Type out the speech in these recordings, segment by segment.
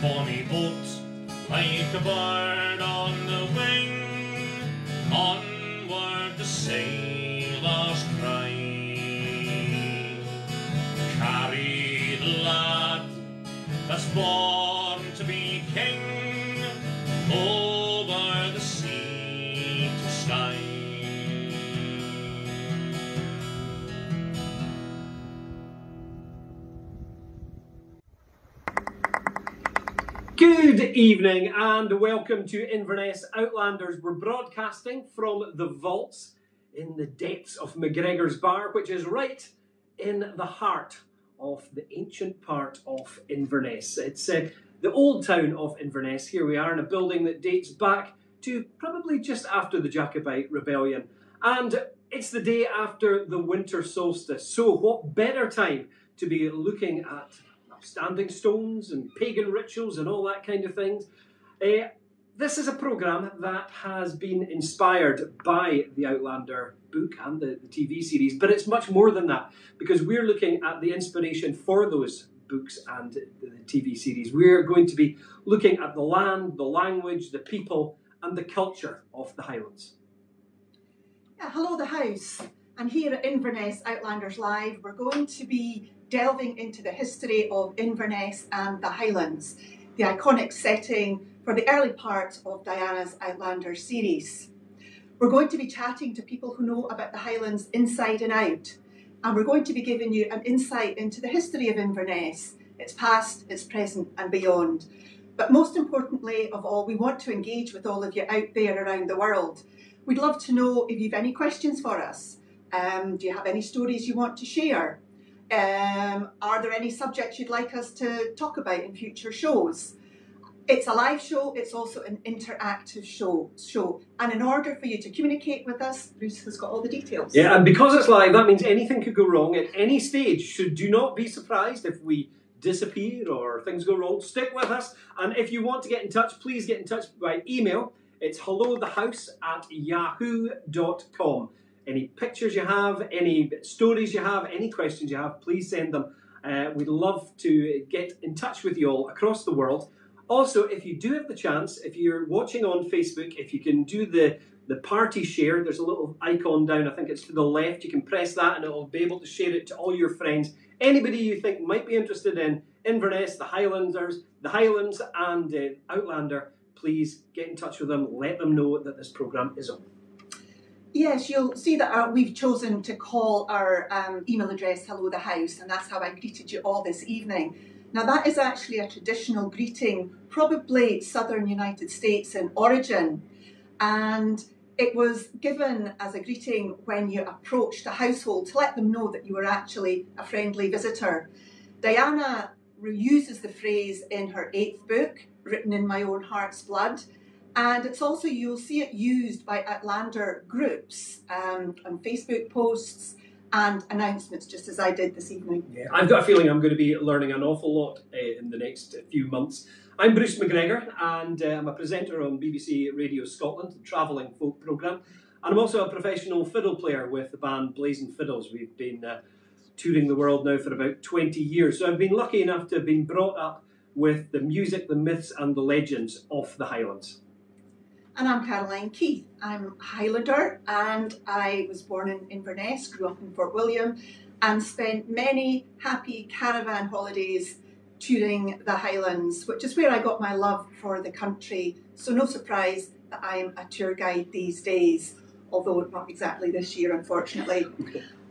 bonny boat, like a bird on the wing, onward the sailors cry. Carry the lad that's born Good evening and welcome to Inverness Outlanders. We're broadcasting from the vaults in the depths of MacGregor's Bar, which is right in the heart of the ancient part of Inverness. It's uh, the old town of Inverness. Here we are in a building that dates back to probably just after the Jacobite Rebellion. And it's the day after the winter solstice. So, what better time to be looking at standing stones and pagan rituals and all that kind of things? Uh, this is a programme that has been inspired by the Outlander book and the, the TV series, but it's much more than that because we're looking at the inspiration for those books and the, the TV series. We're going to be looking at the land, the language, the people, and the culture of the Highlands. Yeah, hello, the house. And here at Inverness Outlanders Live, we're going to be delving into the history of Inverness and the Highlands, the iconic setting for the early part of Diana's Outlander series. We're going to be chatting to people who know about the Highlands inside and out, and we're going to be giving you an insight into the history of Inverness, its past, its present, and beyond. But most importantly of all, we want to engage with all of you out there around the world. We'd love to know if you've any questions for us. Um, do you have any stories you want to share? Um, are there any subjects you'd like us to talk about in future shows? It's a live show, it's also an interactive show. show. And in order for you to communicate with us, Bruce has got all the details. Yeah, and because it's live, that means anything could go wrong at any stage. So do not be surprised if we disappear or things go wrong. Stick with us. And if you want to get in touch, please get in touch by email. It's hellothehouse at yahoo.com. Any pictures you have, any stories you have, any questions you have, please send them. Uh, we'd love to get in touch with you all across the world. Also, if you do have the chance, if you're watching on Facebook, if you can do the the party share, there's a little icon down, I think it's to the left. You can press that and it'll be able to share it to all your friends. Anybody you think might be interested in Inverness, the Highlanders, the Highlands, and uh, Outlander, please get in touch with them. Let them know that this programme is on. Yes, you'll see that uh, we've chosen to call our um, email address Hello the House, and that's how I greeted you all this evening. Now, that is actually a traditional greeting, probably southern United States in origin, and it was given as a greeting when you approached a household to let them know that you were actually a friendly visitor. Diana reuses the phrase in her eighth book, Written in My Own Heart's Blood, and it's also, you'll see it used by Outlander groups um, on Facebook posts and announcements, just as I did this evening. Yeah, I've got a feeling I'm going to be learning an awful lot uh, in the next few months. I'm Bruce MacGregor, and uh, I'm a presenter on BBC Radio Scotland, the travelling folk programme. And I'm also a professional fiddle player with the band Blazing Fiddles. We've been uh, touring the world now for about 20 years. So I've been lucky enough to have been brought up with the music, the myths, and the legends of the Highlands. And I'm Caroline Keith. I'm Highlander and I was born in Inverness, grew up in Fort William, and spent many happy caravan holidays touring the Highlands, which is where I got my love for the country. So, no surprise that I'm a tour guide these days, although not exactly this year, unfortunately.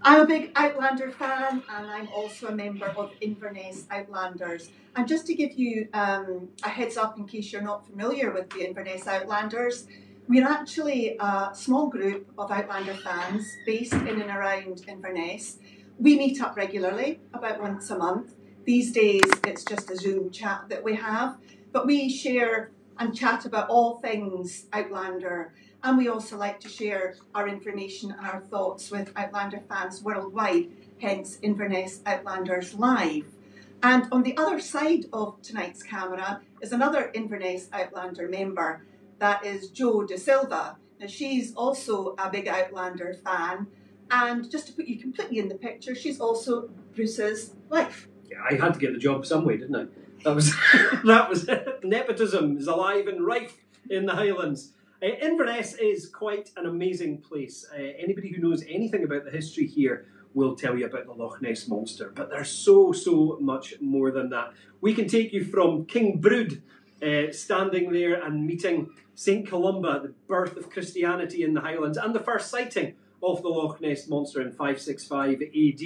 I'm a big Outlander fan and I'm also a member of Inverness Outlanders. And just to give you um, a heads up in case you're not familiar with the Inverness Outlanders, we're actually a small group of Outlander fans based in and around Inverness. We meet up regularly, about once a month. These days it's just a Zoom chat that we have, but we share and chat about all things Outlander and we also like to share our information and our thoughts with Outlander fans worldwide, hence Inverness Outlanders Live. And on the other side of tonight's camera is another Inverness Outlander member, that is Jo De Silva. Now, she's also a big Outlander fan, and just to put you completely in the picture, she's also Bruce's wife. Yeah, I had to get the job some way, didn't I? That was that was nepotism is alive and rife in the Highlands. Uh, Inverness is quite an amazing place. Uh, anybody who knows anything about the history here will tell you about the Loch Ness monster, but there's so so much more than that. We can take you from King Brude, uh, standing there and meeting St. Columba, the birth of Christianity in the Highlands, and the first sighting of the Loch Ness Monster in 565 AD.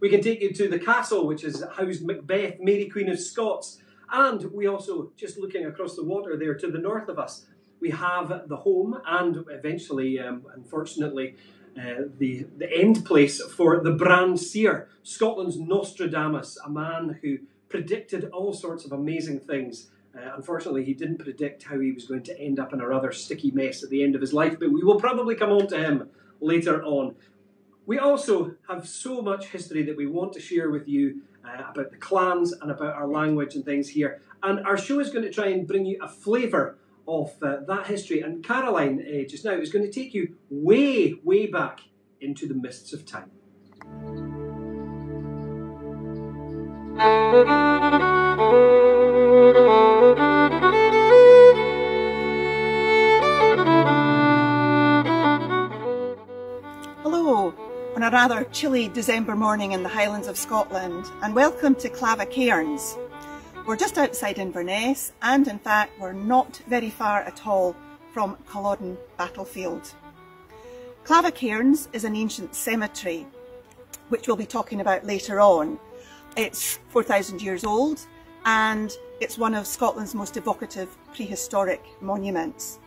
We can take you to the castle, which has housed Macbeth, Mary Queen of Scots, and we also, just looking across the water there to the north of us, we have the home and eventually, um, unfortunately, uh, the, the end place for the Brahan Seer, Scotland's Nostradamus, a man who predicted all sorts of amazing things uh, unfortunately, he didn't predict how he was going to end up in a rather sticky mess at the end of his life, but we will probably come on to him later on. We also have so much history that we want to share with you uh, about the clans and about our language and things here. And our show is going to try and bring you a flavour of uh, that history. And Caroline, uh, just now, is going to take you way, way back into the mists of time. Hello, on a rather chilly December morning in the Highlands of Scotland, and welcome to Clava Cairns. We're just outside Inverness, and in fact, we're not very far at all from Culloden battlefield. Clava Cairns is an ancient cemetery, which we'll be talking about later on. It's 4,000 years old and it's one of Scotland's most evocative prehistoric monuments.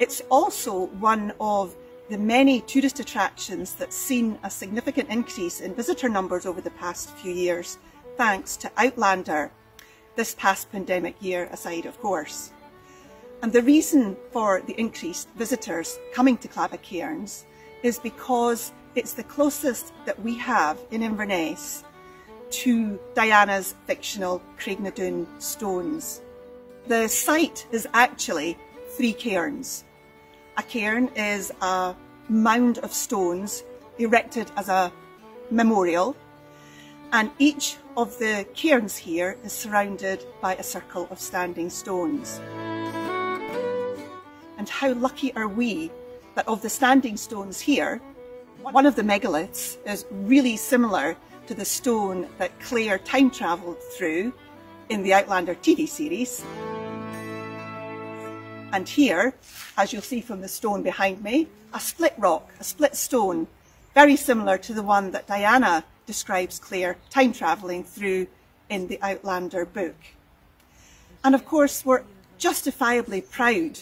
It's also one of the many tourist attractions that's seen a significant increase in visitor numbers over the past few years, thanks to Outlander, this past pandemic year aside, of course. And the reason for the increased visitors coming to Clava Cairns is because it's the closest that we have in Inverness to Diana's fictional Craigh na Dun stones. The site is actually three cairns. A cairn is a mound of stones erected as a memorial and each of the cairns here is surrounded by a circle of standing stones. And how lucky are we that of the standing stones here, one of the megaliths is really similar to the stone that Claire time travelled through in the Outlander TV series. And here, as you'll see from the stone behind me, a split rock, a split stone, very similar to the one that Diana describes Claire time travelling through in the Outlander book. And of course, we're justifiably proud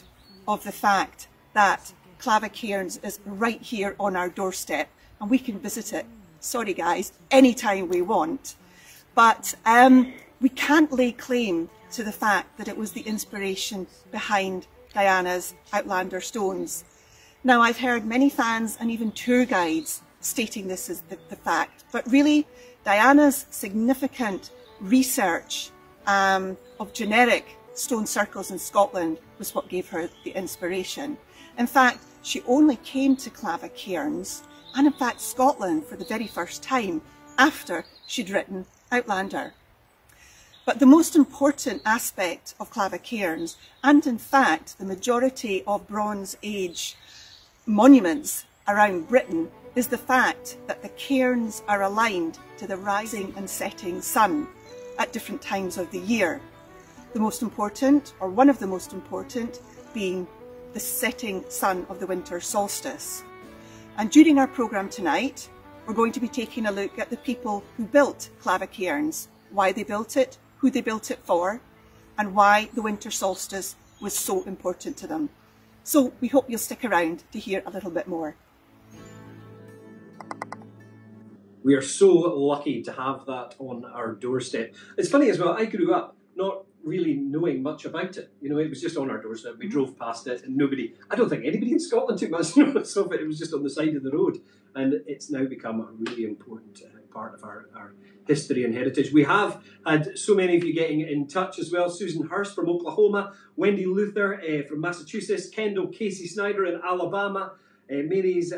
of the fact that Clava Cairns is right here on our doorstep and we can visit it sorry guys, anytime we want. But um, we can't lay claim to the fact that it was the inspiration behind Diana's Outlander stones. Now, I've heard many fans and even tour guides stating this as the, the fact, but really, Diana's significant research um, of generic stone circles in Scotland was what gave her the inspiration. In fact, she only came to Clava Cairns and in fact Scotland for the very first time after she'd written Outlander. But the most important aspect of Clava Cairns, and in fact the majority of Bronze Age monuments around Britain, is the fact that the cairns are aligned to the rising and setting sun at different times of the year. The most important, or one of the most important, being the setting sun of the winter solstice. And during our programme tonight, we're going to be taking a look at the people who built Clava Cairns, why they built it, who they built it for, and why the winter solstice was so important to them. So we hope you'll stick around to hear a little bit more. We are so lucky to have that on our doorstep. It's funny as well, I grew up not really knowing much about it. You know, it was just on our doorstep. We mm-hmm. drove past it, and nobody, I don't think anybody in Scotland took much notice of it. It was just on the side of the road. And it's now become a really important uh, part of our, our history and heritage. We have had so many of you getting in touch as well. Susan Hurst from Oklahoma, Wendy Luther uh, from Massachusetts, Kendall Casey Snyder in Alabama, uh, Mary's,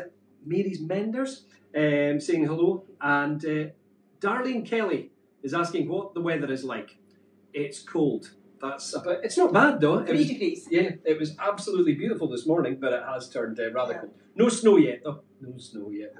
Mary's Menders um, saying hello, and uh, Darlene Kelly is asking what the weather is like it's cold. That's about, it's not bad though. It Three was, degrees. yeah, it was absolutely beautiful this morning, but it has turned uh, rather cold. No snow yet though. No snow yet.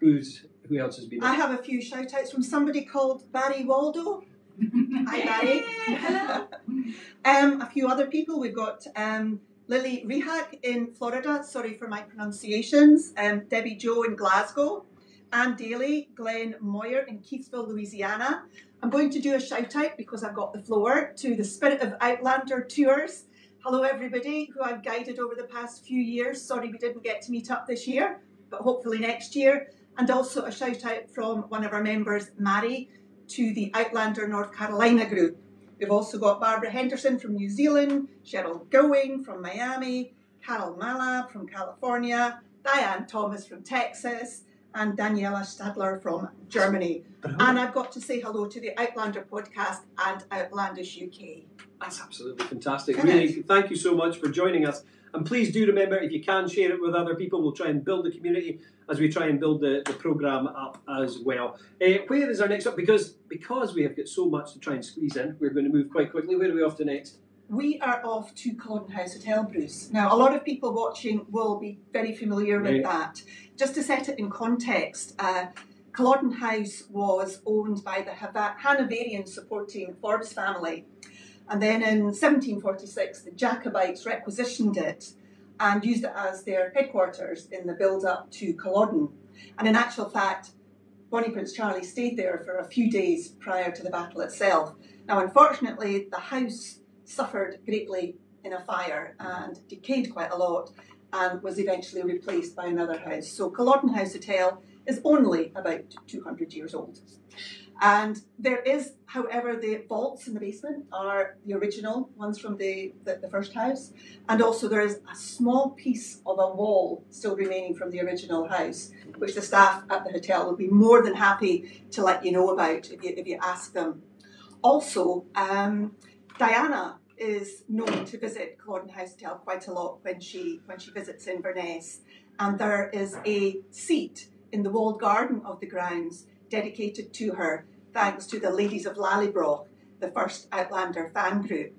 Who's who else has been? I have a few shout outs from somebody called Barry Waldo. Hi, Barry. Hello. um, a few other people. We've got um, Lily Rehak in Florida. Sorry for my pronunciations. Um, Debbie Joe in Glasgow. Anne Daly, Glenn Moyer in Keithville, Louisiana. I'm going to do a shout out because I've got the floor to the Spirit of Outlander Tours. Hello, everybody who I've guided over the past few years. Sorry we didn't get to meet up this year, but hopefully next year. And also a shout out from one of our members, Mary, to the Outlander North Carolina group. We've also got Barbara Henderson from New Zealand, Cheryl Going from Miami, Carol Malab from California, Diane Thomas from Texas, and Daniela Stadler from Germany. And I've got to say hello to the Outlander podcast and Outlandish UK. That's absolutely fantastic. Isn't Really, thank you so much for joining us. And please do remember, if you can, share it with other people. We'll try and build the community as we try and build the, the programme up as well. Uh, where is our next up? Because because we have got so much to try and squeeze in, we're going to move quite quickly. Where are we off to next? We are off to Culloden House Hotel, Bruce. Now, a lot of people watching will be very familiar with that. Just to set it in context, uh, Culloden House was owned by the Hanoverian supporting Forbes family. And then in 1746, the Jacobites requisitioned it and used it as their headquarters in the build up to Culloden. And in actual fact, Bonnie Prince Charlie stayed there for a few days prior to the battle itself. Now, unfortunately, the house suffered greatly in a fire and decayed quite a lot and was eventually replaced by another house. So Culloden House Hotel is only about 200 years old. And there is, however, the vaults in the basement are the original ones from the, the, the first house. And also there is a small piece of a wall still remaining from the original house, which the staff at the hotel will be more than happy to let you know about if you, if you ask them. Also, um, Diana is known to visit Culloden House Hotel quite a lot when she when she visits Inverness, and there is a seat in the walled garden of the grounds dedicated to her, thanks to the Ladies of Lallybroch, the first Outlander fan group.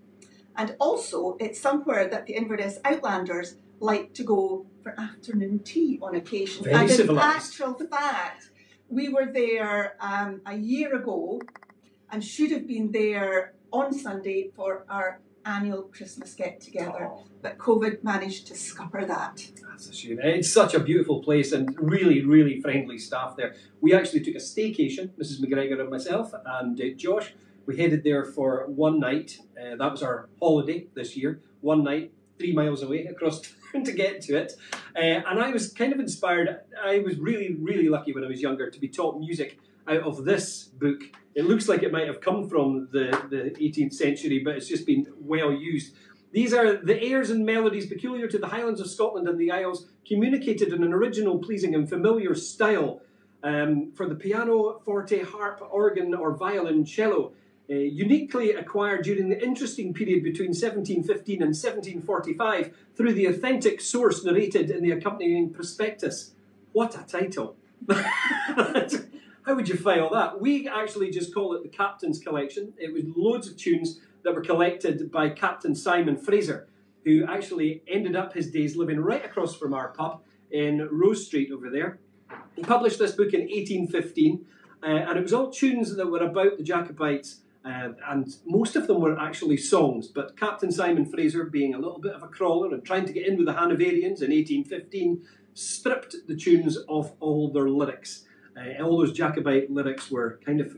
And also, it's somewhere that the Inverness Outlanders like to go for afternoon tea on occasion. Very and in civilised. actual fact, we were there um, a year ago and should have been there on Sunday for our annual Christmas get together, Oh, but COVID managed to scupper that. that's a shame. It's such a beautiful place and really, really friendly staff there. We actually took a staycation, Mrs. MacGregor and myself, and uh, Josh. We headed there for one night. Uh, that was our holiday this year. One night, three miles away across town to get to it. Uh, and I was kind of inspired. I was really, really lucky when I was younger to be taught music out of this book. It looks like it might have come from the, the 18th century, but it's just been well used. These are the airs and melodies peculiar to the Highlands of Scotland and the Isles, communicated in an original, pleasing, and familiar style um, for the piano, forte, harp, organ, or violin, cello. Uh, uniquely acquired during the interesting period between 1715 and 1745 through the authentic source narrated in the accompanying prospectus. What a title! How would you file that? We actually just call it the Captain's Collection. It was loads of tunes that were collected by Captain Simon Fraser, who actually ended up his days living right across from our pub in Rose Street over there. He published this book in 1815, uh, and it was all tunes that were about the Jacobites, uh, and most of them were actually songs. But Captain Simon Fraser, being a little bit of a crawler and trying to get in with the Hanoverians in 1815, stripped the tunes of all their lyrics. Uh, all those Jacobite lyrics were kind of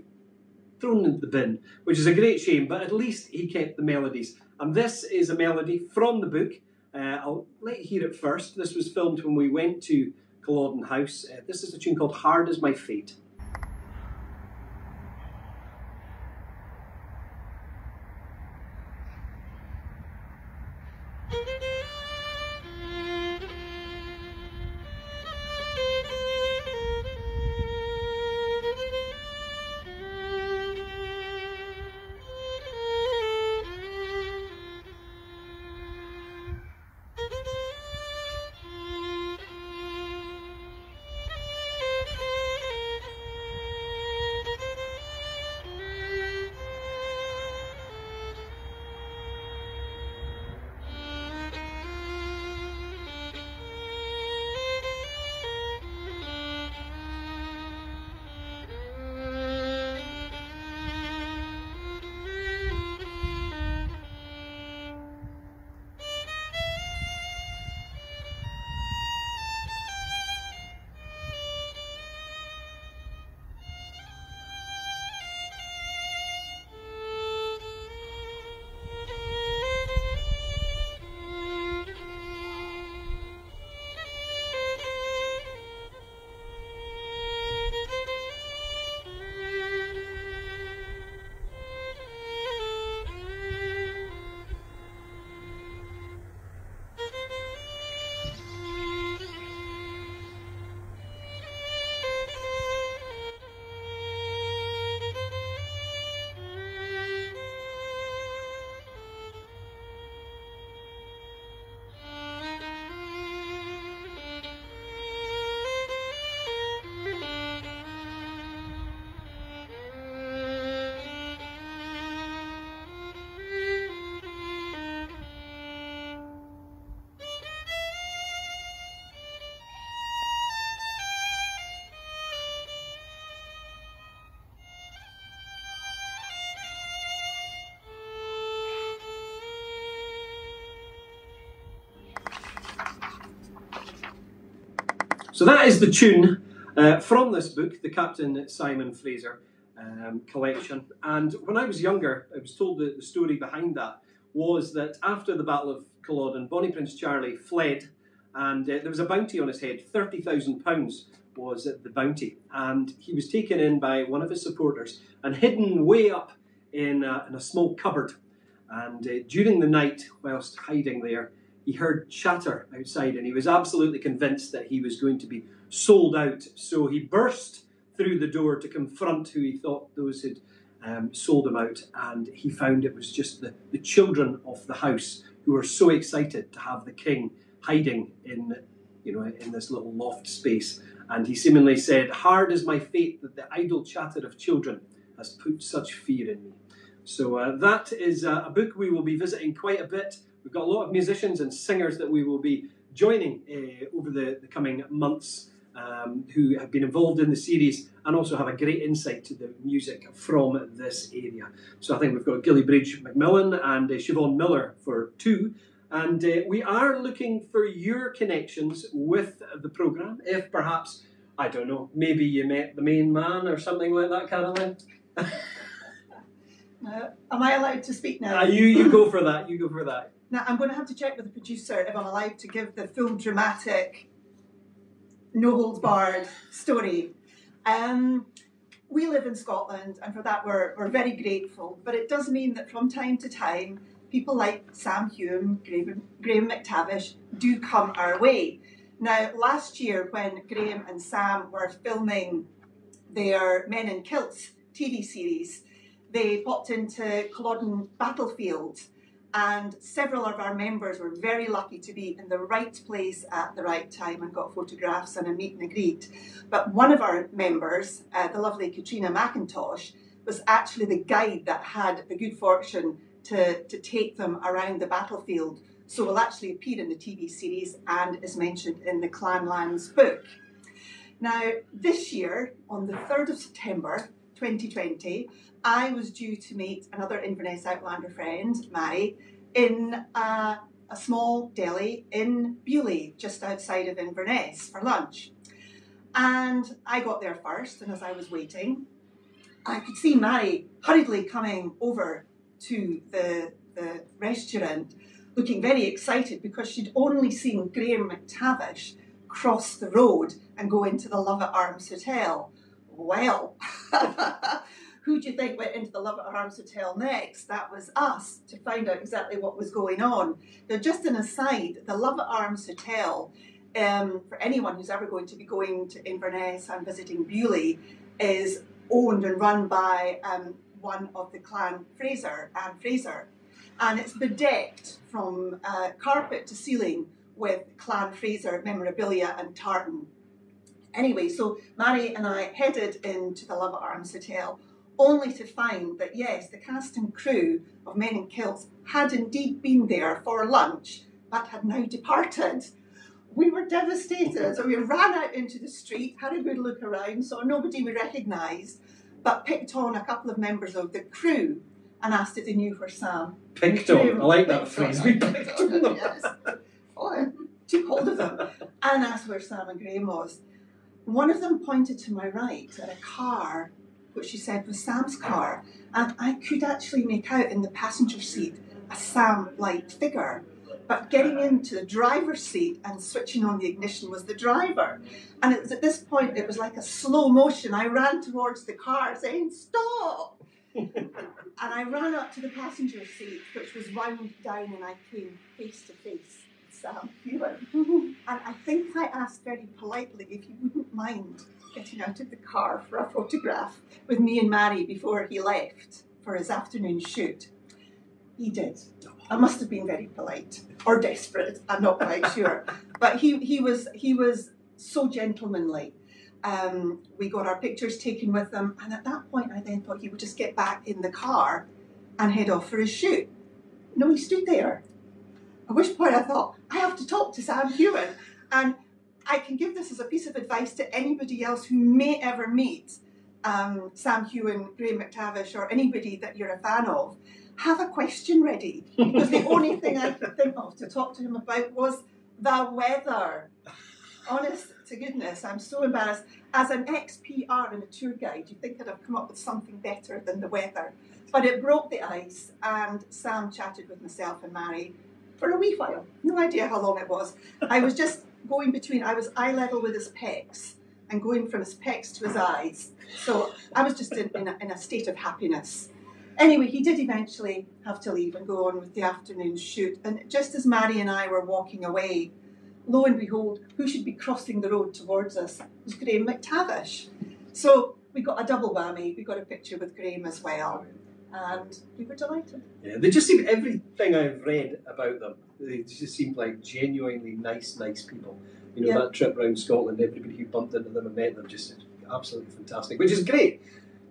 thrown into the bin, which is a great shame, but at least he kept the melodies. And this is a melody from the book. Uh, I'll let you hear it first. This was filmed when we went to Culloden House. Uh, this is a tune called Hard as My Fate. So that is the tune uh, from this book, the Captain Simon Fraser um, collection. And when I was younger, I was told that the story behind that was that after the Battle of Culloden, Bonnie Prince Charlie fled, and uh, there was a bounty on his head. Thirty thousand pounds was the bounty, and he was taken in by one of his supporters and hidden way up in a, in a small cupboard. And uh, during the night, whilst hiding there, he heard chatter outside, and he was absolutely convinced that he was going to be sold out. So he burst through the door to confront who he thought those had um, sold him out, and he found it was just the, the children of the house who were so excited to have the king hiding in, you know, in this little loft space. And he seemingly said, "Hard is my fate that the idle chatter of children has put such fear in me." So uh, that is uh, a book we will be visiting quite a bit. We've got a lot of musicians and singers that we will be joining uh, over the, the coming months um, who have been involved in the series and also have a great insight to the music from this area. So I think we've got Gillebride MacMillan and uh, Siobhan Miller for two. And uh, we are looking for your connections with the programme. If perhaps, I don't know, maybe you met the main man or something like that, Caroline. Uh, am I allowed to speak now? Uh, you, you go for that. You go for that. Now, I'm going to have to check with the producer if I'm allowed to give the full dramatic no holds barred story. Um, we live in Scotland, and for that we're, we're very grateful. But it does mean that from time to time, people like Sam Heughan, Graham, Graham McTavish do come our way. Now, last year, when Graham and Sam were filming their Men in Kilts TV series, they popped into Culloden Battlefield and several of our members were very lucky to be in the right place at the right time and got photographs and a meet and a greet. But one of our members, uh, the lovely Katrina McIntosh, was actually the guide that had the good fortune to, to take them around the battlefield. So will actually appear in the TV series and is mentioned in the Clanlands book. Now, this year, on the 3rd of September 2020, I was due to meet another Inverness Outlander friend, Mary, in a, a small deli in Beauly, just outside of Inverness, for lunch. And I got there first, and as I was waiting, I could see Mary hurriedly coming over to the, the restaurant, looking very excited because she'd only seen Graham McTavish cross the road and go into the Lovat Arms Hotel. Well, Who do you think went into the Lovat Arms Hotel next? That was us to find out exactly what was going on. Now, just an aside, the Lovat Arms Hotel, um, for anyone who's ever going to be going to Inverness and visiting Beauly, is owned and run by um, one of the clan Fraser, Anne Fraser. And it's bedecked from uh, carpet to ceiling with Clan Fraser memorabilia and tartan. Anyway, so Mary and I headed into the Lovat Arms Hotel only to find that yes, the cast and crew of Men in Kilts had indeed been there for lunch, but had now departed. We were devastated, so we ran out into the street, had a good look around, saw nobody we recognised, but picked on a couple of members of the crew and asked if they knew where Sam. Picked on, I like that phrase. We picked on them. yes. Oh, took hold of them and asked where Sam and Graham was. One of them pointed to my right at a car which she said was Sam's car, and I could actually make out in the passenger seat a Sam like figure. But getting into the driver's seat and switching on the ignition was the driver. And it was at this point, it was like a slow motion. I ran towards the car saying, Stop! and I ran up to the passenger seat, which was wound down, and I came face to face Sam Heughan. and I think I asked very politely if he wouldn't mind getting out of the car for a photograph with me and Mary before he left for his afternoon shoot. He did. I must have been very polite or desperate. I'm not quite sure, but he he was he was so gentlemanly. Um, we got our pictures taken with him, and at that point, I then thought he would just get back in the car and head off for his shoot. No, he stood there. At which point, I thought I have to talk to Sam Heughan, and I can give this as a piece of advice to anybody else who may ever meet um, Sam Heughan, Graham McTavish, or anybody that you're a fan of. Have a question ready because the only thing I could think of to talk to him about was the weather. honest to goodness, I'm so embarrassed. As an ex PR and a tour guide, you'd think I'd have come up with something better than the weather. But it broke the ice, and Sam chatted with myself and Mary for a wee while. No idea how long it was. I was just going between, I was eye level with his pecs and going from his pecs to his eyes. So I was just in, in, a, in a state of happiness. Anyway, he did eventually have to leave and go on with the afternoon shoot. And just as Mary and I were walking away, lo and behold, who should be crossing the road towards us was Graham McTavish. So we got a double whammy. We got a picture with Graham as well, and we were delighted. Yeah, they just seem everything I've read about them. They just seemed like genuinely nice, nice people. You know, Yeah. that trip around Scotland, everybody who bumped into them and met them just absolutely fantastic, which is great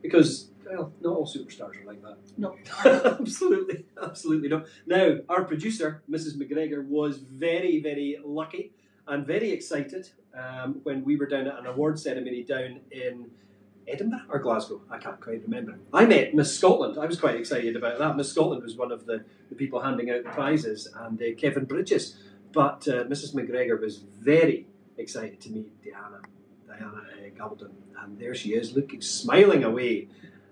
because well, not all superstars are like that. No. absolutely, absolutely not. Now, our producer, Mrs. MacGregor, was very, very lucky and very excited um, when we were down at an award ceremony down in Edinburgh or Glasgow. I can't quite remember. I met Miss Scotland. I was quite excited about that. Miss Scotland was one of the, the people handing out the prizes, and uh, Kevin Bridges. But uh, Mrs. MacGregor was very excited to meet Diana, Diana uh, and there she is, looking, smiling away.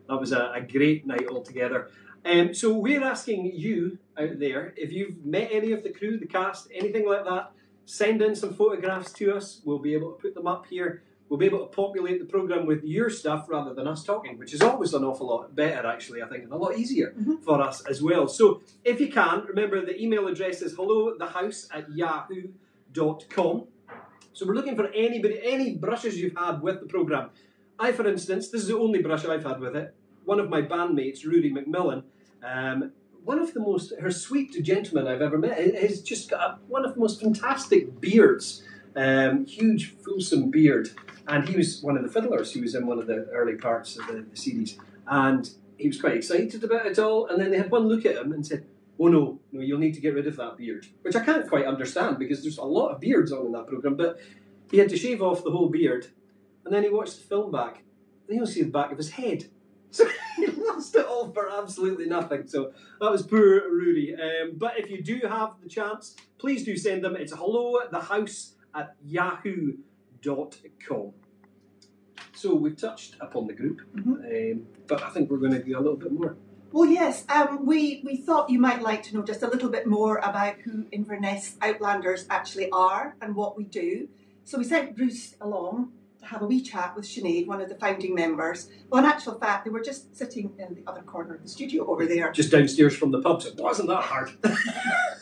That was a, a great night altogether. Um, so we're asking you out there if you've met any of the crew, the cast, anything like that. Send in some photographs to us. We'll be able to put them up here. We'll be able to populate the program with your stuff rather than us talking, which is always an awful lot better, actually, I think, and a lot easier Mhm. for us as well. So if you can, remember the email address is hello the house at yahoo.com. So we're looking for anybody, any brushes you've had with the program. I, for instance, this is the only brush I've had with it. One of my bandmates, Rua Macmillan, um, one of the most, her sweet gentleman I've ever met, has just got a, one of the most fantastic beards, um, huge, fulsome beard. And he was one of the fiddlers. He was in one of the early parts of the, the series. And he was quite excited about it all. And then they had one look at him and said, Oh no, no, you'll need to get rid of that beard. Which I can't quite understand because there's a lot of beards on in that programme. But he had to shave off the whole beard. And then he watched the film back. And you'll see the back of his head. So he lost it all for absolutely nothing. So that was poor Rua. Um, but if you do have the chance, please do send them. It's hello at the house at yahoo.com. So we've touched upon the group, um, but I think we're going to do a little bit more. Well, yes, um, we, we thought you might like to know just a little bit more about who Inverness Outlanders actually are and what we do. So we sent Bruce along to have a wee chat with Sinead, one of the founding members. Well, in actual fact, they were just sitting in the other corner of the studio over there. Just downstairs from the pub, so it wasn't that hard.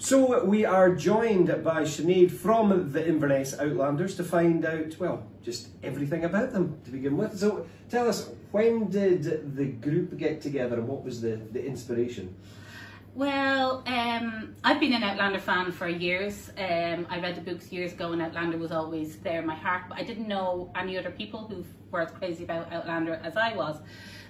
so we are joined by Sinead from the Inverness Outlanders to find out, well, just everything about them to begin with. So tell us, when did the group get together and what was the, the inspiration? Well, um, I've been an Outlander fan for years. Um, I read the books years ago, and Outlander was always there in my heart. But I didn't know any other people who were as crazy about Outlander as I was.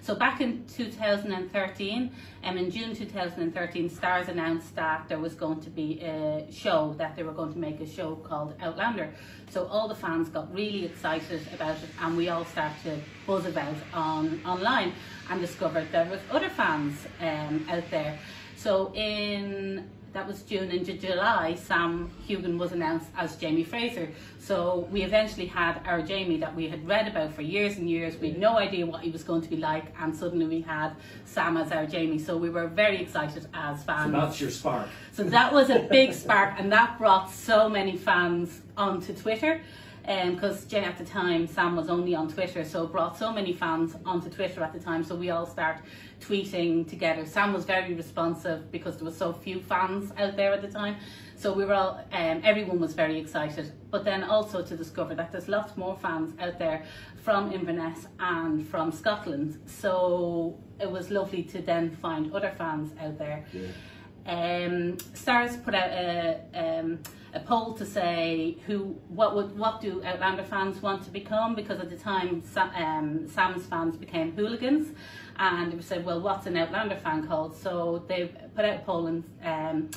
So back in 2013, um, in June 2013, Starz announced that there was going to be a show that they were going to make a show called Outlander. So all the fans got really excited about it, and we all started to buzz about on online and discovered there was other fans um, out there. So in that was June and July, Sam Heughan was announced as Jamie Fraser. So we eventually had our Jamie that we had read about for years and years. We had no idea what he was going to be like, and suddenly we had Sam as our Jamie. So we were very excited as fans. So that's your spark. So that was a big spark, and that brought so many fans onto Twitter. Um, because at the time, Sam was only on Twitter, so it brought so many fans onto Twitter at the time. So we all start tweeting together. Sam was very responsive because there were so few fans out there at the time. So we were all, um, everyone was very excited. But then also to discover that there's lots more fans out there from Inverness and from Scotland. So it was lovely to then find other fans out there. Um, Starz put out a, um, a poll to say who, what would, what do Outlander fans want to become? Because at the time, um, Sam's fans became hooligans, and they said, well, what's an Outlander fan called? So they put out a poll, and um,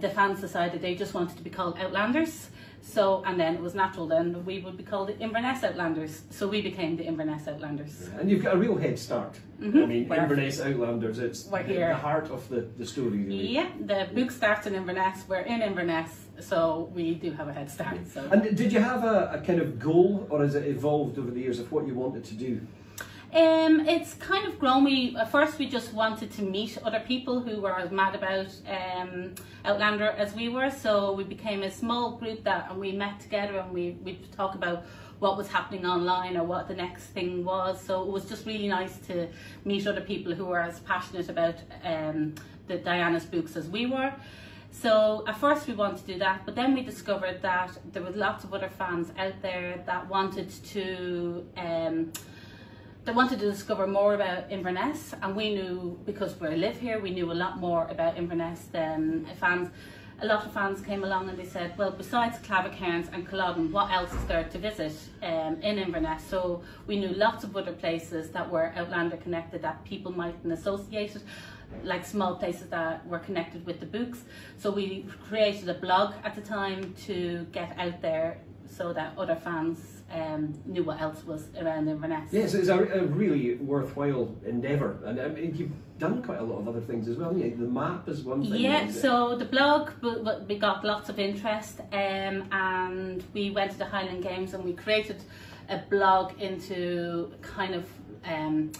the fans decided they just wanted to be called Outlanders. So, and then it was natural then we would be called the Inverness Outlanders. So we became the Inverness Outlanders. And you've got a real head start. Mhm. I mean, We're- Inverness Outlanders, it's the, the heart of the, the story, really. Yeah, the book starts in Inverness. We're in Inverness, so we do have a head start. So. And did you have a, a kind of goal, or has it evolved over the years of what you wanted to do? Um, it's kind of grown. We at first we just wanted to meet other people who were as mad about um, Outlander as we were. So we became a small group that, and we met together and we we talk about what was happening online or what the next thing was. So it was just really nice to meet other people who were as passionate about um, the Diana's books as we were. So at first we wanted to do that, but then we discovered that there was lots of other fans out there that wanted to. Um, they wanted to discover more about Inverness, and we knew because we live here, we knew a lot more about Inverness than fans. A lot of fans came along and they said, "Well, besides Clava Cairns and Culloden, what else is there to visit um, in Inverness?" So we knew lots of other places that were Outlander connected that people mightn't associate like small places that were connected with the books. So we created a blog at the time to get out there so that other fans um, knew what else was around Inverness. Yes, it's a, a really worthwhile endeavour, and I mean, you've done quite a lot of other things as well. haven't? The map is one thing. Yeah, so the blog, we got lots of interest, um, and we went to the Highland Games and we created a blog into kind of um,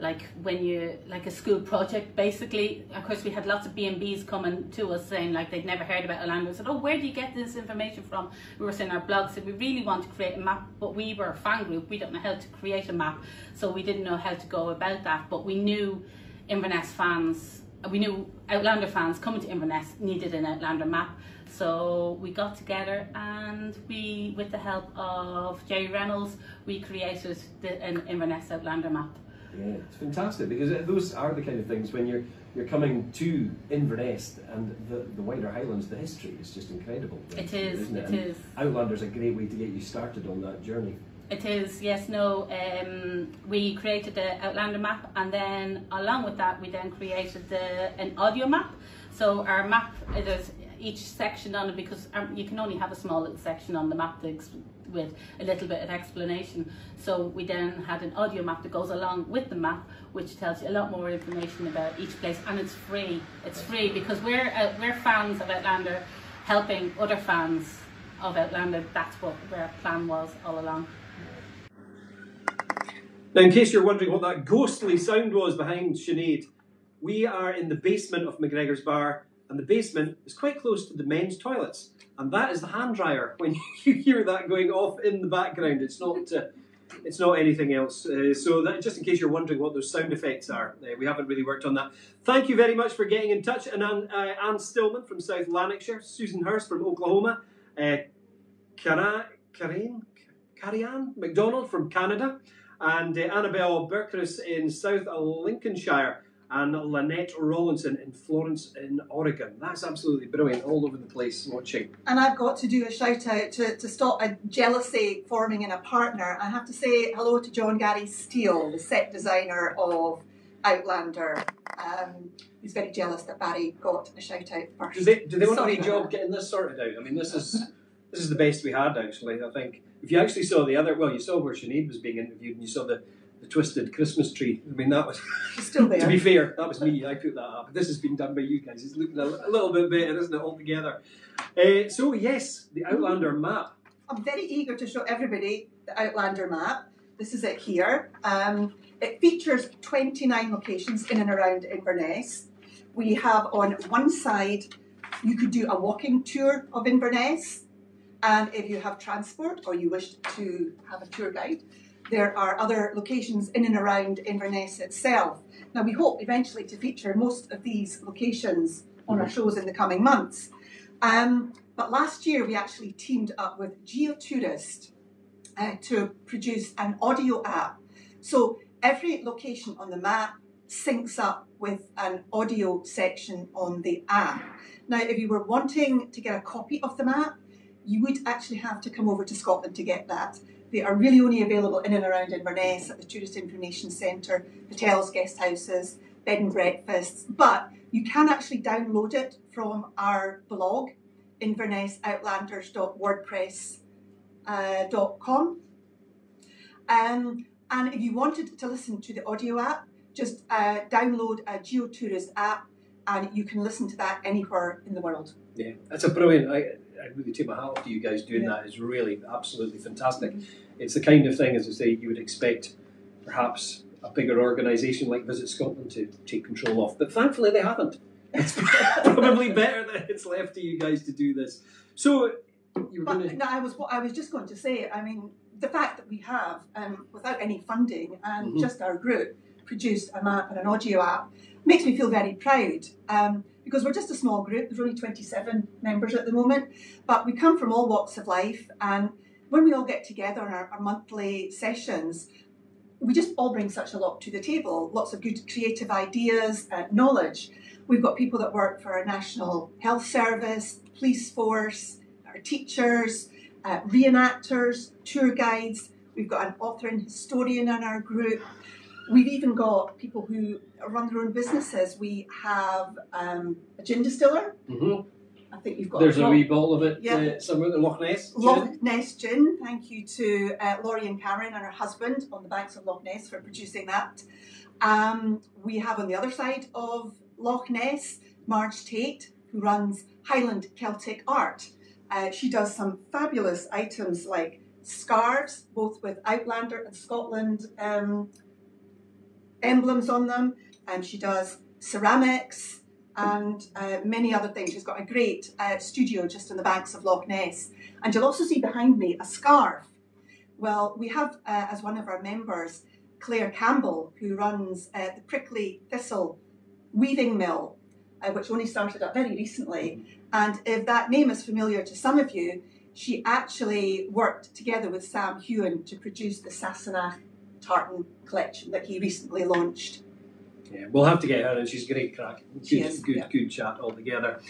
like when you like a school project basically. Of course, we had lots of B and Bs coming to us saying like they'd never heard about Orlando. Said, "Oh, where do you get this information from?" We were saying our blog said we really want to create a map, but we were a fan group. We don't know how to create a map, so we didn't know how to go about that. But we knew Inverness fans, we knew Outlander fans coming to Inverness needed an Outlander map. So we got together and we, with the help of Jerry Reynolds, we created the, an Inverness Outlander map. Yeah, it's fantastic because uh, those are the kind of things when you're you're coming to Inverness and the, the wider Highlands, the history is just incredible. It is, isn't it And is. Outlander's a great way to get you started on that journey. It is, yes, no. Um, we created the Outlander map, and then along with that, we then created the, an audio map. So our map, there's each section on it because um, you can only have a small little section on the map with a little bit of explanation. So we then had an audio map that goes along with the map, which tells you a lot more information about each place, and it's free. It's free because we're uh, we're fans of Outlander, helping other fans of Outlander. That's what our plan was all along. Now, in case you're wondering what that ghostly sound was behind Sinead, we are in the basement of MacGregor's Bar, and the basement is quite close to the men's toilets, and that is the hand dryer. When you hear that going off in the background, it's not. Uh, it's not anything else. Uh, so that, just in case you're wondering what those sound effects are, uh, we haven't really worked on that. Thank you very much for getting in touch. And Anne, uh, Anne Stillman from South Lanarkshire, Susan Hurst from Oklahoma, uh, Carrie-Anne McDonald from Canada, and uh, Annabelle Berkris in South Lincolnshire, and Lynette Rollinson in Florence in Oregon. That's absolutely brilliant, all over the place watching. And I've got to do a shout out to, to stop a jealousy forming in a partner. I have to say hello to Jon Gary Steele, the set designer of Outlander. Um, he's very jealous that Barry got a shout out first. Do they, do they want any job getting this sorted out? I mean, this is this is the best we had actually. I think if you actually saw the other, well, you saw where Sinead was being interviewed, and you saw the twisted Christmas tree. I mean, that was She's still there. to be fair, that was me. I put that up. This has been done by you guys. It's looking a, a little bit better, isn't it, altogether? Uh, so yes, the Outlander map. I'm very eager to show everybody the Outlander map. This is it here. Um, it features 29 locations in and around Inverness. We have on one side, you could do a walking tour of Inverness. And if you have transport or you wish to have a tour guide, there are other locations in and around Inverness itself. Now, we hope eventually to feature most of these locations on our shows in the coming months. Um, but last year, we actually teamed up with GeoTourist uh, to produce an audio app. So every location on the map syncs up with an audio section on the app. Now, if you were wanting to get a copy of the map, you would actually have to come over to Scotland to get that. They are really only available in and around Inverness at the Tourist Information Centre, hotels, guest houses, bed and breakfasts, but you can actually download it from our blog invernessoutlanders.wordpress.com. Um, and if you wanted to listen to the audio app, just uh, download a GeoTourist app and you can listen to that anywhere in the world. Yeah, that's a brilliant. I, I really take my hat off to you guys doing Yeah. that. It's really absolutely fantastic. It's the kind of thing, as I say, you would expect perhaps a bigger organisation like Visit Scotland to take control of, but thankfully they haven't. It's probably better that it's left to you guys to do this. So you were But going to. no, I was I was just going to say. I mean, the fact that we have, um, without any funding and Mhm. just our group, produced a map and an audio app makes me feel very proud. Um, because we're just a small group. There's only 27 members at the moment, but we come from all walks of life. And when we all get together in our, our monthly sessions, we just all bring such a lot to the table. Lots of good creative ideas, uh, knowledge. We've got people that work for our National Health Service, police force, our teachers, uh, reenactors, tour guides. We've got an author and historian in our group. We've even got people who run their own businesses. We have um, a gin distiller. Mhm. I think you've got There's a Loch- wee bottle of it Yeah. uh, somewhere, the Loch Ness. gin. Loch Ness Gin. Thank you to uh, Laurie and Karen and her husband on the banks of Loch Ness for producing that. Um, we have on the other side of Loch Ness Marge Tate, who runs Highland Celtic Art. Uh, she does some fabulous items like scarves, both with Outlander and Scotland um, emblems on them, and she does ceramics and uh, many other things. She's got a great uh, studio just on the banks of Loch Ness. And you'll also see behind me a scarf. Well, we have uh, as one of our members Claire Campbell, who runs uh, the Prickly Thistle Weaving Mill, uh, which only started up very recently. And if that name is familiar to some of you, she actually worked together with Sam Heughan to produce the Sassenach tartan collection that he recently launched. Yeah, we'll have to get her, and she's great crack. Good, She is, good, yeah. good chat altogether.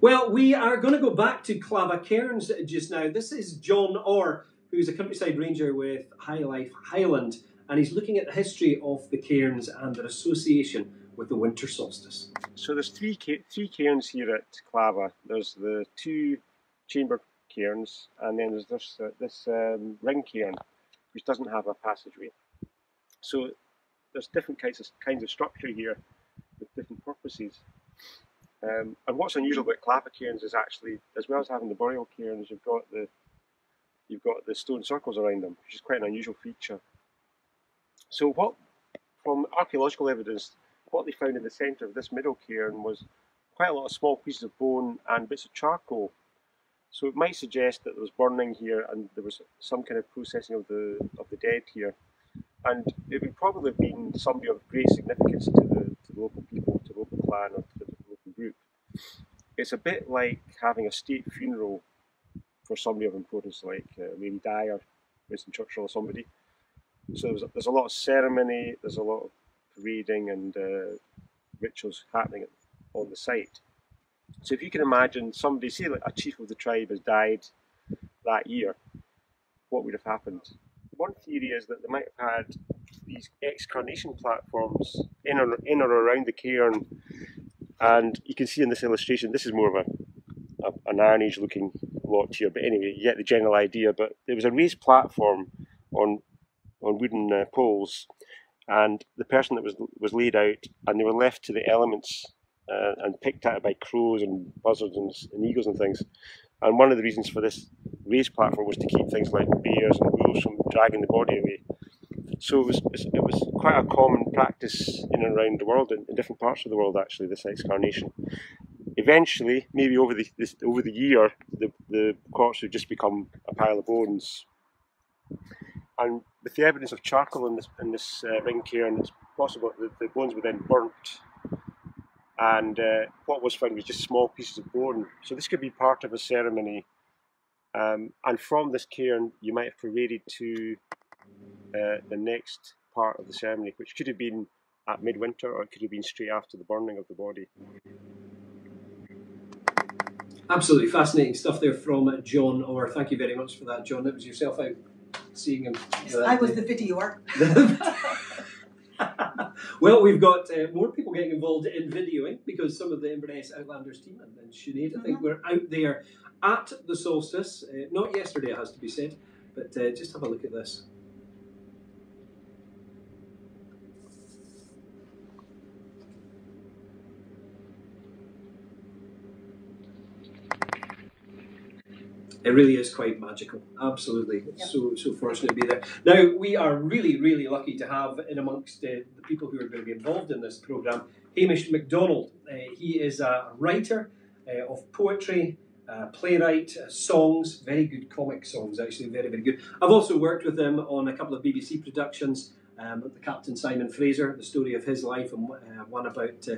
Well, we are going to go back to Clava Cairns just now. This is John Orr, who's a countryside ranger with High Life Highland, and he's looking at the history of the cairns and their association with the winter solstice. So there's three three cairns here at Clava. There's the two chamber cairns, and then there's this uh, this um, ring cairn, which doesn't have a passageway. So there's different kinds of kinds of structure here with different purposes. Um, and what's unusual about Clava cairns is actually, as well as having the burial cairns, you've got the you've got the stone circles around them, which is quite an unusual feature. So what, from archaeological evidence, what they found in the centre of this middle cairn was quite a lot of small pieces of bone and bits of charcoal. So it might suggest that there was burning here and there was some kind of processing of the of the dead here. And it would probably have been somebody of great significance to the, to the local people, to the local clan or to the local group. It's a bit like having a state funeral for somebody of importance like uh, Di or Winston Churchill or somebody. So there's, there's a lot of ceremony, there's a lot of parading and uh, rituals happening on the site. So if you can imagine somebody, say like a chief of the tribe has died that year, what would have happened? One theory is that they might have had these excarnation platforms in or, in or around the cairn, and you can see in this illustration, this is more of a, a an Iron Age looking lot here, but anyway, you get the general idea. But there was a raised platform on on wooden uh, poles, and the person that was was laid out, and they were left to the elements uh, and picked at by crows and buzzards and, and eagles and things. And one of the reasons for this raised platform was to keep things like bears and wolves from dragging the body away. So it was it was quite a common practice in and around the world, in, different parts of the world actually. This excarnation. Eventually, maybe over the this, over the year, the the corpse would just become a pile of bones. And with the evidence of charcoal in this in this uh, ring cairn, it's possible that the bones were then burnt and uh, what was found was just small pieces of bone. So this could be part of a ceremony. Um, and from this cairn, you might have paraded to uh, the next part of the ceremony, which could have been at midwinter or it could have been straight after the burning of the body. Absolutely fascinating stuff there from John Orr. Thank you very much for that, John. It was yourself out seeing him. I was the videoer. Well, we've got uh, more people getting involved in videoing because some of the Inverness Outlanders team and, and Sinead, I think, Mhm. were out there at the solstice. Uh, not yesterday, it has to be said, but uh, just have a look at this. It really is quite magical. Absolutely. Yeah. So so fortunate to be there. Now we are really, really lucky to have in amongst uh, the people who are going to be involved in this programme, Hamish MacDonald. Uh, he is a writer uh, of poetry, uh, playwright, uh, songs, very good comic songs, actually, very, very good. I've also worked with him on a couple of BBC productions, um, the Captain Simon Fraser, the story of his life, and uh, one about uh,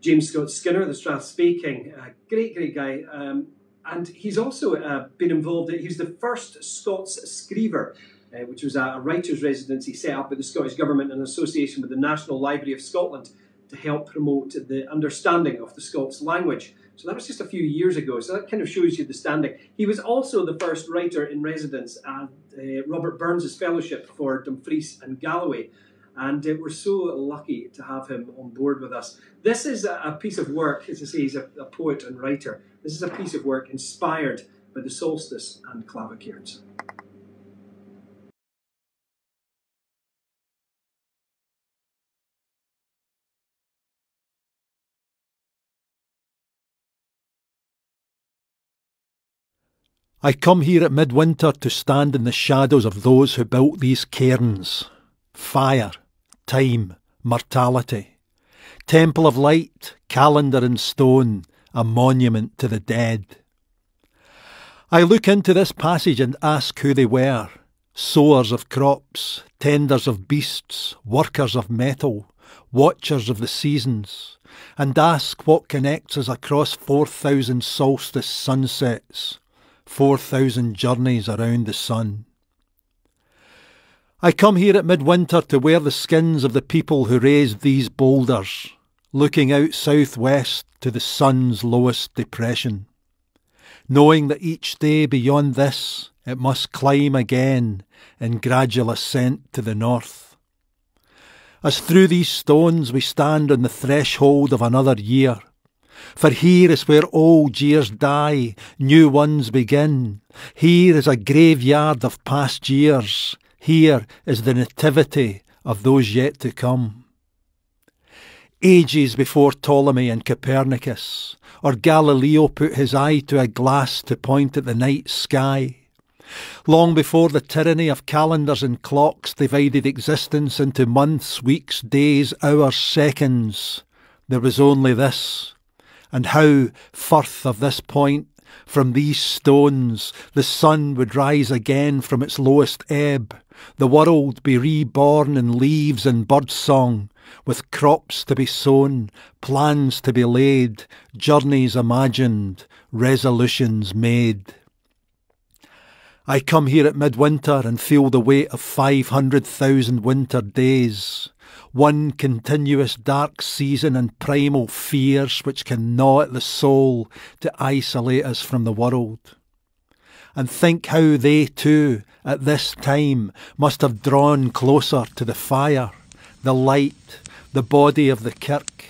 James Scott Skinner, the Strathspey King. Uh, great, great guy. Um, and he's also uh, been involved, he was the first Scots Screever, uh, which was a writer's residency set up by the Scottish Government in association with the National Library of Scotland to help promote the understanding of the Scots language. So that was just a few years ago. So that kind of shows you the standing. He was also the first writer in residence at uh, Robert Burns' fellowship for Dumfries and Galloway. And uh, we're so lucky to have him on board with us. This is a, a piece of work, as I say, he's a, a poet and writer. This is a piece of work inspired by the solstice and Clava Cairns. I come here at midwinter to stand in the shadows of those who built these cairns. Fire, time, mortality. Temple of light, calendar in stone, a monument to the dead. I look into this passage and ask who they were sowers of crops, tenders of beasts, workers of metal, watchers of the seasons, and ask what connects us across 4,000 solstice sunsets, 4,000 journeys around the sun. I come here at midwinter to wear the skins of the people who raised these boulders, looking out southwest to the sun's lowest depression, knowing that each day beyond this it must climb again in gradual ascent to the north. As through these stones we stand on the threshold of another year, for here is where old years die, new ones begin. Here is a graveyard of past years. Here is the nativity of those yet to come. Ages before Ptolemy and Copernicus, or Galileo put his eye to a glass to point at the night sky, Long before the tyranny of calendars and clocks divided existence into months, weeks, days, hours, seconds, there was only this. And how, forth of this point, from these stones, the sun would rise again from its lowest ebb, the world be reborn in leaves and birdsong, with crops to be sown, plans to be laid, journeys imagined, resolutions made. I come here at midwinter and feel the weight of 500,000 winter days, one continuous dark season and primal fears which can gnaw at the soul to isolate us from the world. And think how they too, at this time, must have drawn closer to the fire, the light, the body of the kirk,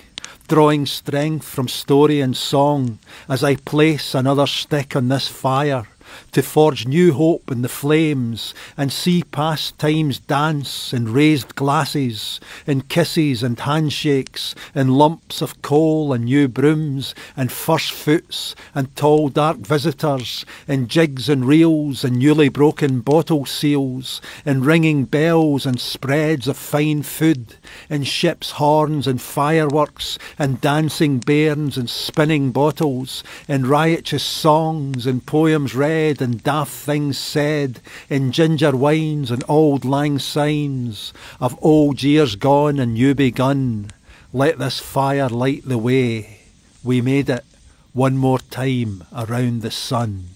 drawing strength from story and song as I place another stick on this fire to forge new hope in the flames and see past times dance in raised glasses, in kisses and handshakes, in lumps of coal and new brooms, and first foots and tall dark visitors, in jigs and reels and newly broken bottle seals, in ringing bells and spreads of fine food, in ships' horns and fireworks, and dancing bairns and spinning bottles, in riotous songs and poems read and daft things said, in ginger wines and auld lang synes, of old years gone and new begun. Let this fire light the way. We made it one more time around the sun.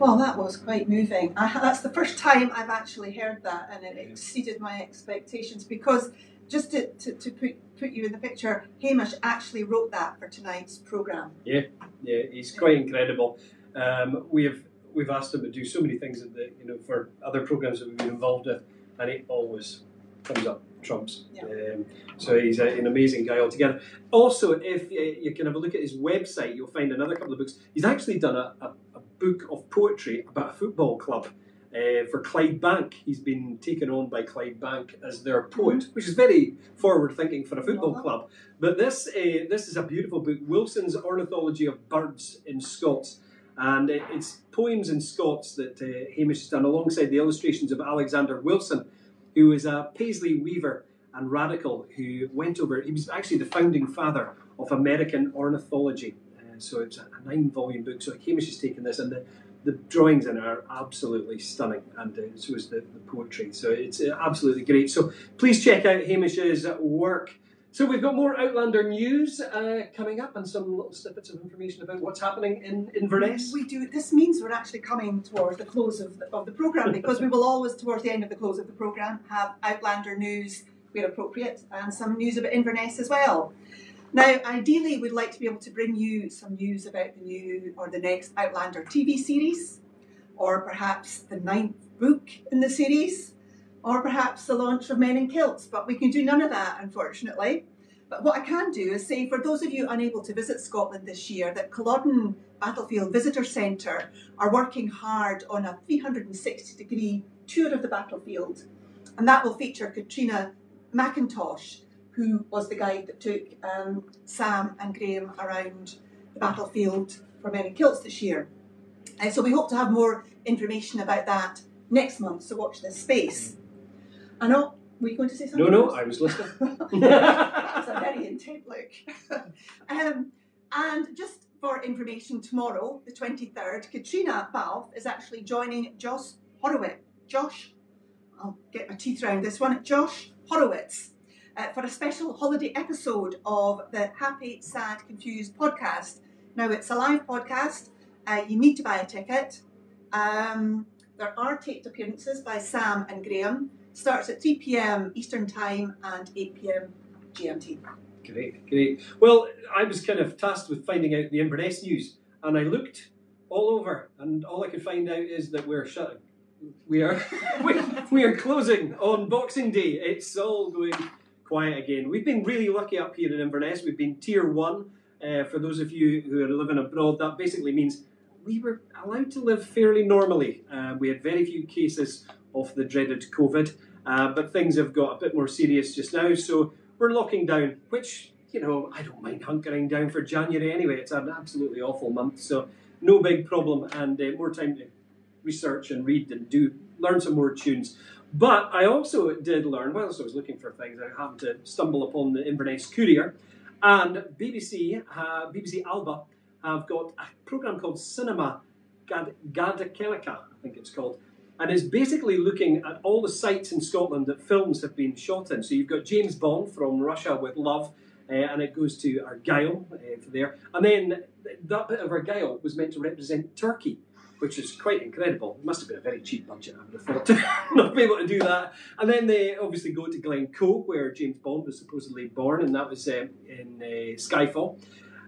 Well, that was quite moving. I, that's the first time I've actually heard that, and it exceeded my expectations because just to, to, to put, put you in the picture, Hamish actually wrote that for tonight's programme. Yeah, yeah, he's quite incredible. Um, we have we've asked him to do so many things that the, you know for other programs that we've been involved with, and he always comes up trumps. Yeah. Um, so he's a, an amazing guy altogether. Also, if uh, you can have a look at his website, you'll find another couple of books. He's actually done a, a book of poetry about a football club. Uh, for Clydebank, he's been taken on by Clydebank as their poet, which is very forward-thinking for a football club. But this uh, this is a beautiful book, Wilson's Ornithology of Birds in Scots, and it's poems in Scots that uh, Hamish has done alongside the illustrations of Alexander Wilson, who is a Paisley weaver and radical who went over. He was actually the founding father of American ornithology. Uh, so it's a nine-volume book. So Hamish has taken this, and the, the drawings in it are absolutely stunning, and uh, so is the, the poetry. So it's uh, absolutely great. So please check out Hamish's work. So we've got more Outlander news uh, coming up, and some little snippets of information about what's happening in Inverness. We do. This means we're actually coming towards the close of the, of the program because we will always, towards the end of the close of the program, have Outlander news where appropriate and some news about Inverness as well. Now, ideally, we'd like to be able to bring you some news about the new or the next Outlander TV series, or perhaps the ninth book in the series, or perhaps the launch of Men in Kilts. But we can do none of that, unfortunately. But what I can do is say, for those of you unable to visit Scotland this year, that Culloden Battlefield Visitor Centre are working hard on a 360 degree tour of the battlefield. And that will feature Katrina McIntosh, who was the guide that took um, Sam and Graham around the battlefield for Men in Kilts this year. Uh, so we hope to have more information about that next month, so watch this space. I know, were you going to say something? no, no. I was listening. that was a very intent look. um, and just for information, tomorrow, the 23rd, Caitríona Balfe is actually joining Josh Horowitz. Josh, I'll get my teeth around this one. Josh Horowitz. Uh, for a special holiday episode of the Happy, Sad, Confused podcast. Now, it's a live podcast. Uh, you need to buy a ticket. Um, there are taped appearances by Sam and Graham. Starts at 3 pm Eastern Time and 8 pm GMT. Great, great. Well, I was kind of tasked with finding out the Inverness news, and I looked all over, and all I could find out is that we're shutting. We are, we, we are closing on Boxing Day. It's all going quiet again. We've been really lucky up here in Inverness. We've been tier one. Uh, for those of you who are living abroad, that basically means we were allowed to live fairly normally. Uh, we had very few cases of the dreaded COVID, uh, but things have got a bit more serious just now. So we're locking down, which, you know, I don't mind hunkering down for January anyway. It's an absolutely awful month, so no big problem, and uh, more time to research and read and do learn some more tunes. But I also did learn, whilst I was looking for things, I happened to stumble upon the Inverness Courier, and BBC, uh, BBC Alba have got a programme called Cinema Gad- Gadakelica, I think it's called, and it's basically looking at all the sites in Scotland that films have been shot in. So you've got James Bond from Russia with Love, uh, and it goes to Argyll uh, there. And then that bit of Argyll was meant to represent Turkey, which is quite incredible. It must have been a very cheap budget, I would have thought, to not be able to do that. And then they obviously go to Glencoe, where James Bond was supposedly born, and that was uh, in uh, Skyfall.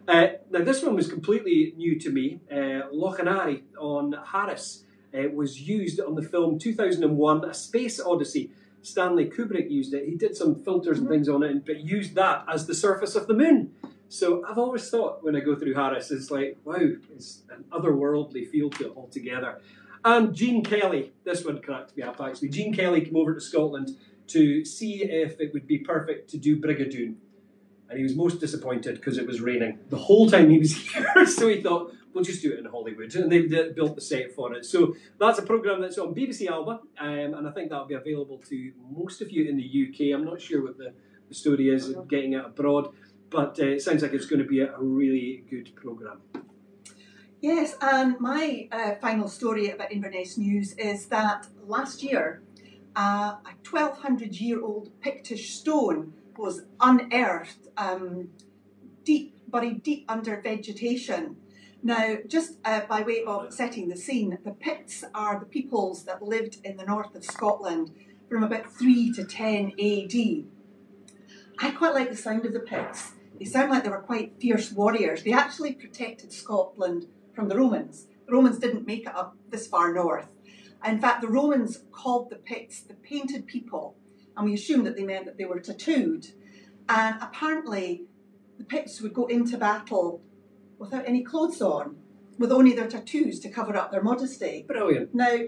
Uh, now, this one was completely new to me. Uh, Lochanari on Harris uh, was used on the film 2001 A Space Odyssey. Stanley Kubrick used it. He did some filters and things on it, but used that as the surface of the moon. So I've always thought when I go through Harris, it's like, wow, it's an otherworldly feel to it altogether. And Gene Kelly, this one cracked me up actually. Gene Kelly came over to Scotland to see if it would be perfect to do Brigadoon. And he was most disappointed because it was raining the whole time he was here. so he thought, we'll just do it in Hollywood. And they built the set for it. So that's a programme that's on BBC Alba. Um, and I think that'll be available to most of you in the UK. I'm not sure what the, the story is of getting it abroad. But uh, it sounds like it's going to be a, really good programme. Yes, and my uh, final story about Inverness News is that last year uh, a 1200 year old Pictish stone was unearthed um, deep, buried deep under vegetation. Now, just uh, by way of setting the scene, the Picts are the peoples that lived in the north of Scotland from about 3 to 10 AD. I quite like the sound of the Picts. They sound like they were quite fierce warriors. They actually protected Scotland from the Romans. The Romans didn't make it up this far north. In fact, the Romans called the Picts the painted people, and we assume that they meant that they were tattooed. And apparently, the Picts would go into battle without any clothes on, with only their tattoos to cover up their modesty. Brilliant. Now,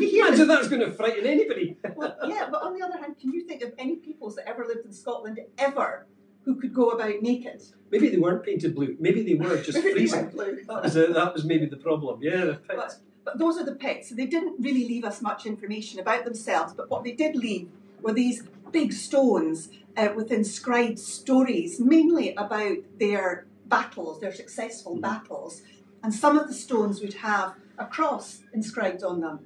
Imagine that's going to frighten anybody. well, yeah, but on the other hand, can you think of any peoples that ever lived in Scotland ever who could go about naked? Maybe they weren't painted blue. Maybe they were just freezing. blue. That was, a, that was maybe the problem. Yeah, the But, but those are the Picts. So they didn't really leave us much information about themselves, but what they did leave were these big stones uh, with inscribed stories, mainly about their battles, their successful battles. And some of the stones would have a cross inscribed on them.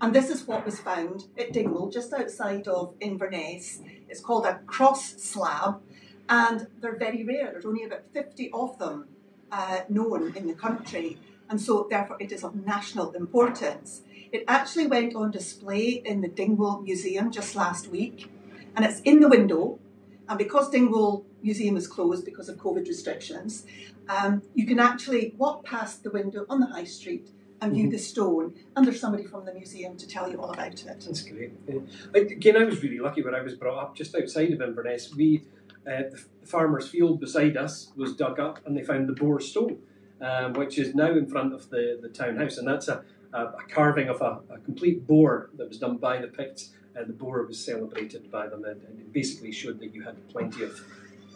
And this is what was found at Dingwall, just outside of Inverness. It's called a cross slab, and they're very rare. There's only about 50 of them uh, known in the country, and so therefore it is of national importance. It actually went on display in the Dingwall Museum just last week, and it's in the window. And because Dingwall Museum is closed because of COVID restrictions, um, you can actually walk past the window on the high street and view Mhm. the stone, and there's somebody from the museum to tell you all about it. That's great. Yeah. Again, I was really lucky when I was brought up just outside of Inverness. We, uh, the farmer's field beside us was dug up and they found the Boar Stone, um, which is now in front of the, the townhouse. And that's a, a, a carving of a, a complete boar that was done by the Picts. And the boar was celebrated by them and, and it basically showed that you had plenty of.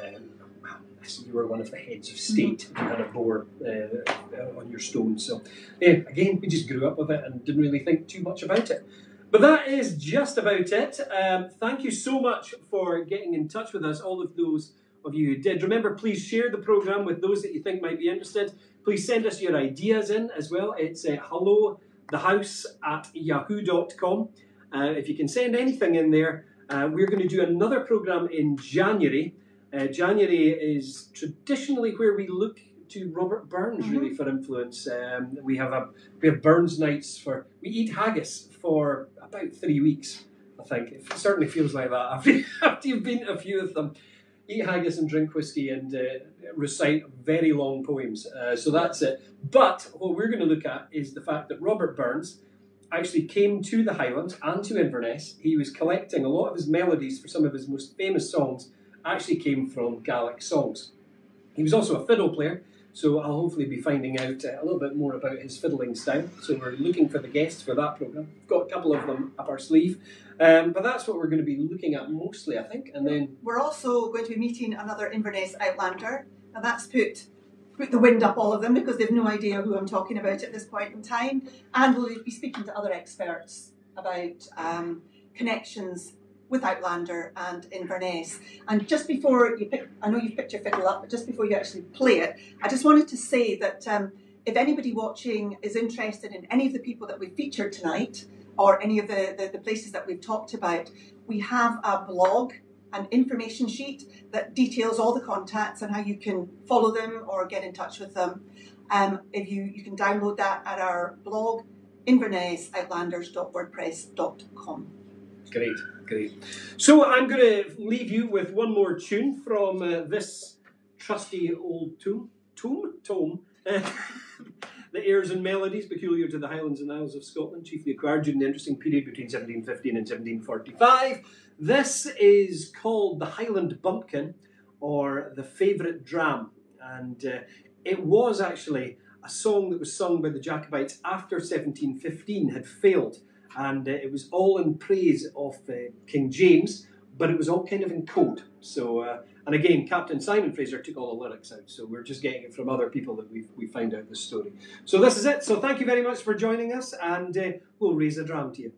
Um, you were one of the heads of state. You had a boar uh, on your stone. So, yeah, again, we just grew up with it and didn't really think too much about it. But that is just about it. Um, thank you so much for getting in touch with us, all of those of you who did. Remember, please share the programme with those that you think might be interested. Please send us your ideas in as well. It's uh, hello the house at yahoo.com. Uh, if you can send anything in there, uh, we're going to do another programme in January. Uh, January is traditionally where we look to Robert Burns really for influence. Um, we have a we have Burns nights for we eat haggis for about three weeks. I think it certainly feels like that after, after you've been to a few of them. Eat haggis and drink whiskey and uh, recite very long poems. Uh, so that's it. But what we're going to look at is the fact that Robert Burns actually came to the Highlands and to Inverness. He was collecting a lot of his melodies for some of his most famous songs actually came from Gaelic songs. He was also a fiddle player, so I'll hopefully be finding out uh, a little bit more about his fiddling style. So we're looking for the guests for that programme. Got a couple of them up our sleeve, um, but that's what we're going to be looking at mostly, I think. And then We're also going to be meeting another Inverness Outlander, and that's put put the wind up all of them because they've no idea who I'm talking about at this point in time. And we'll be speaking to other experts about um, connections with Outlander and Inverness. And just before you pick, I know you've picked your fiddle up, but just before you actually play it, I just wanted to say that um, if anybody watching is interested in any of the people that we've featured tonight, or any of the, the, the places that we've talked about, we have a blog, an information sheet that details all the contacts and how you can follow them or get in touch with them. Um, if you, you can download that at our blog, invernessoutlanders.wordpress.com. Great, great. So I'm going to leave you with one more tune from uh, this trusty old tome, tome, tome. the airs and melodies peculiar to the Highlands and Isles of Scotland, chiefly acquired during the interesting period between 1715 and 1745. This is called the Highland Bumpkin, or the Favourite Dram, and uh, it was actually a song that was sung by the Jacobites after 1715 had failed and uh, it was all in praise of uh, King James, but it was all kind of in code. So, uh, and again, Captain Simon Fraser took all the lyrics out, so we're just getting it from other people that we we found out this story. So this is it. So thank you very much for joining us, and uh, we'll raise a dram to you.